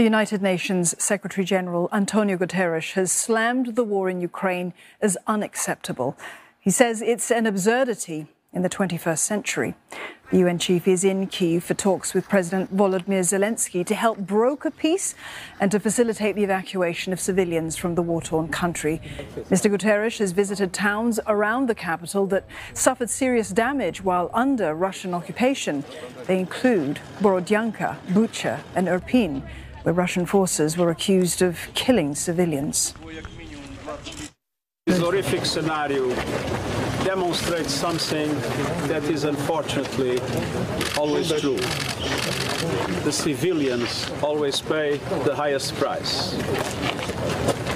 The United Nations Secretary General Antonio Guterres has slammed the war in Ukraine as unacceptable. He says it's an absurdity in the 21st century. The UN chief is in Kyiv for talks with President Volodymyr Zelensky to help broker peace and to facilitate the evacuation of civilians from the war torn country. Mr. Guterres has visited towns around the capital that suffered serious damage while under Russian occupation. They include Borodyanka, Bucha, and Irpin, where Russian forces were accused of killing civilians. This horrific scenario demonstrates something that is unfortunately always true. The civilians always pay the highest price.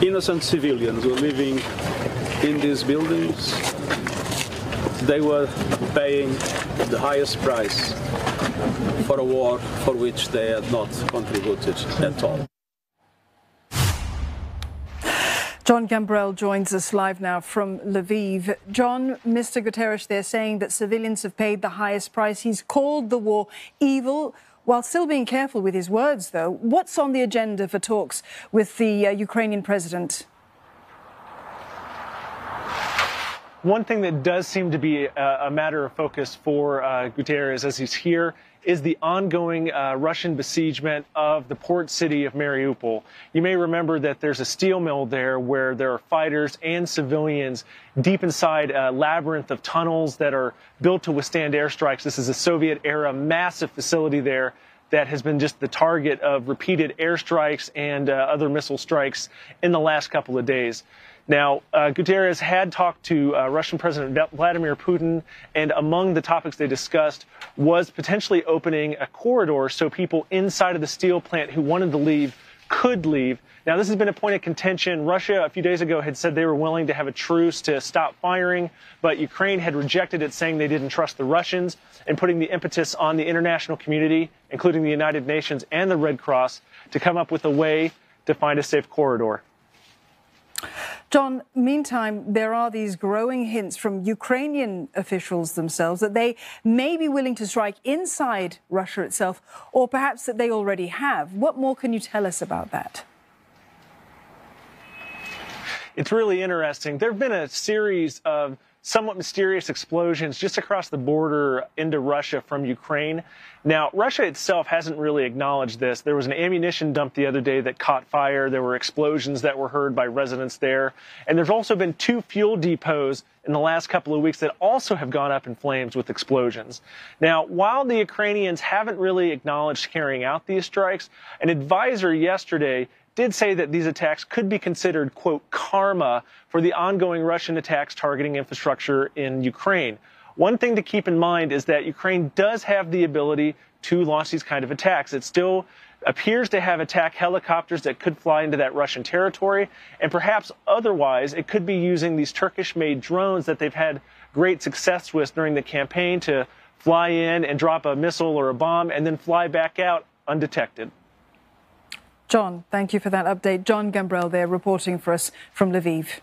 Innocent civilians were living in these buildings. They were paying the highest price for a war for which they had not contributed at all. Jon Gambrell joins us live now from Lviv. John, Mr. Guterres, they're saying that civilians have paid the highest price. He's called the war evil. While still being careful with his words, though, what's on the agenda for talks with the uh, Ukrainian president? One thing that does seem to be a, a matter of focus for uh, Guterres as he's here is the ongoing uh, Russian besiegement of the port city of Mariupol. You may remember that there's a steel mill there where there are fighters and civilians deep inside a labyrinth of tunnels that are built to withstand airstrikes. This is a Soviet era massive facility there that has been just the target of repeated airstrikes and uh, other missile strikes in the last couple of days. Now, uh, Guterres had talked to uh, Russian President Vladimir Putin, and among the topics they discussed was potentially opening a corridor so people inside of the steel plant who wanted to leave could leave. Now, this has been a point of contention. Russia, a few days ago, had said they were willing to have a truce to stop firing, but Ukraine had rejected it, saying they didn't trust the Russians, and putting the impetus on the international community, including the United Nations and the Red Cross, to come up with a way to find a safe corridor. John, meantime, there are these growing hints from Ukrainian officials themselves that they may be willing to strike inside Russia itself, or perhaps that they already have. What more can you tell us about that? It's really interesting. There have been a series of somewhat mysterious explosions just across the border into Russia from Ukraine. Now, Russia itself hasn't really acknowledged this. There was an ammunition dump the other day that caught fire. There were explosions that were heard by residents there. And there's also been two fuel depots in the last couple of weeks that also have gone up in flames with explosions. Now, while the Ukrainians haven't really acknowledged carrying out these strikes, an advisor yesterday did say that these attacks could be considered, quote, karma for the ongoing Russian attacks targeting infrastructure in Ukraine. One thing to keep in mind is that Ukraine does have the ability to launch these kind of attacks. It still appears to have attack helicopters that could fly into that Russian territory, and perhaps otherwise it could be using these Turkish made drones that they've had great success with during the campaign to fly in and drop a missile or a bomb and then fly back out undetected. John, thank you for that update. Jon Gambrell there reporting for us from Lviv.